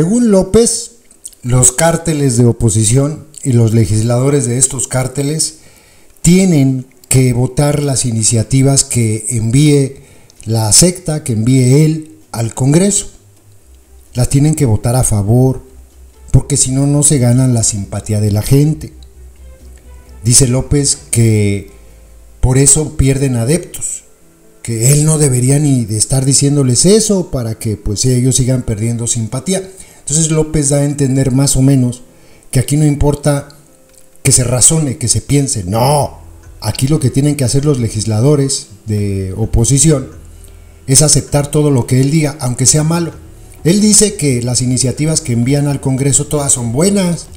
Según López, los cárteles de oposición y los legisladores de estos cárteles tienen que votar las iniciativas que envíe la secta, que envíe él al Congreso. Las tienen que votar a favor, porque si no, no se ganan la simpatía de la gente. Dice López que por eso pierden adeptos, que él no debería ni de estar diciéndoles eso para que pues ellos sigan perdiendo simpatía. Entonces López da a entender más o menos que aquí no importa que se razone, que se piense, no, aquí lo que tienen que hacer los legisladores de oposición es aceptar todo lo que él diga, aunque sea malo. Él dice que las iniciativas que envían al Congreso todas son buenas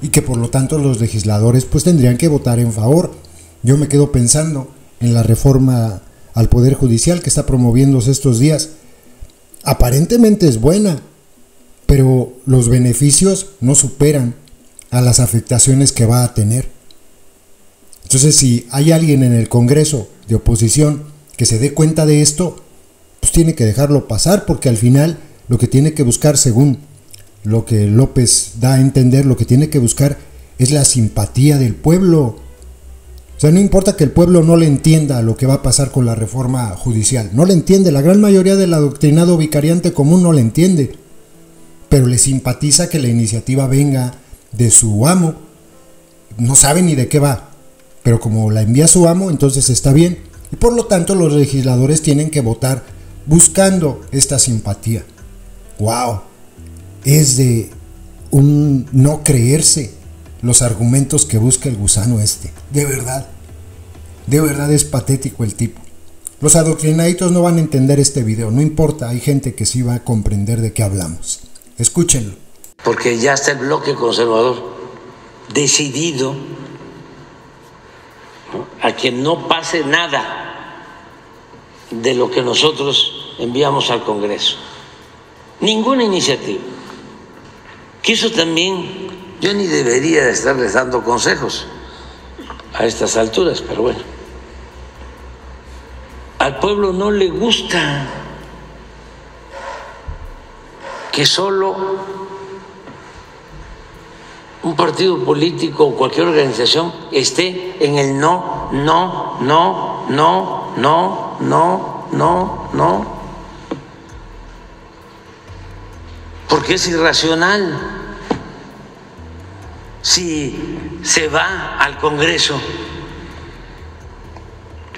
y que por lo tanto los legisladores pues tendrían que votar en favor. Yo me quedo pensando en la reforma al Poder Judicial que está promoviéndose estos días. Aparentemente es buena, pero los beneficios no superan a las afectaciones que va a tener. Entonces, si hay alguien en el Congreso de oposición que se dé cuenta de esto, pues tiene que dejarlo pasar porque al final lo que tiene que buscar, según lo que López da a entender, lo que tiene que buscar es la simpatía del pueblo. O sea, no importa que el pueblo no le entienda lo que va a pasar con la reforma judicial, no le entiende, la gran mayoría del adoctrinado vicariante común no le entiende, pero le simpatiza que la iniciativa venga de su amo, no sabe ni de qué va, pero como la envía su amo, entonces está bien, y por lo tanto los legisladores tienen que votar buscando esta simpatía. ¡Wow! Es de un no creerse los argumentos que busca el gusano este. De verdad. De verdad es patético el tipo. Los adoctrinaditos no van a entender este video, no importa, hay gente que sí va a comprender de qué hablamos. Escúchenlo. Porque ya está el bloque conservador decidido a que no pase nada de lo que nosotros enviamos al Congreso. Ninguna iniciativa. Que eso también yo ni debería estarles dando consejos a estas alturas, pero bueno. Al pueblo no le gusta que solo un partido político o cualquier organización esté en el no, no, no, no, no, no, no, no. Porque es irracional. Si se va al Congreso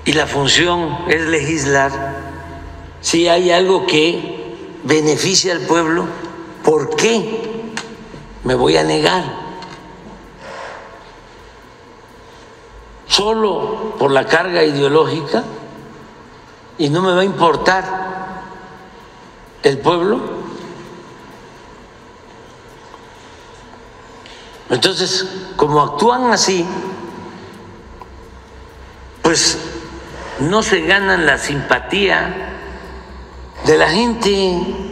y la función es legislar, si hay algo que beneficia al pueblo, ¿por qué me voy a negar? solo por la carga ideológica y no me va a importar el pueblo. Entonces, como actúan así, pues no se ganan la simpatía de la gente.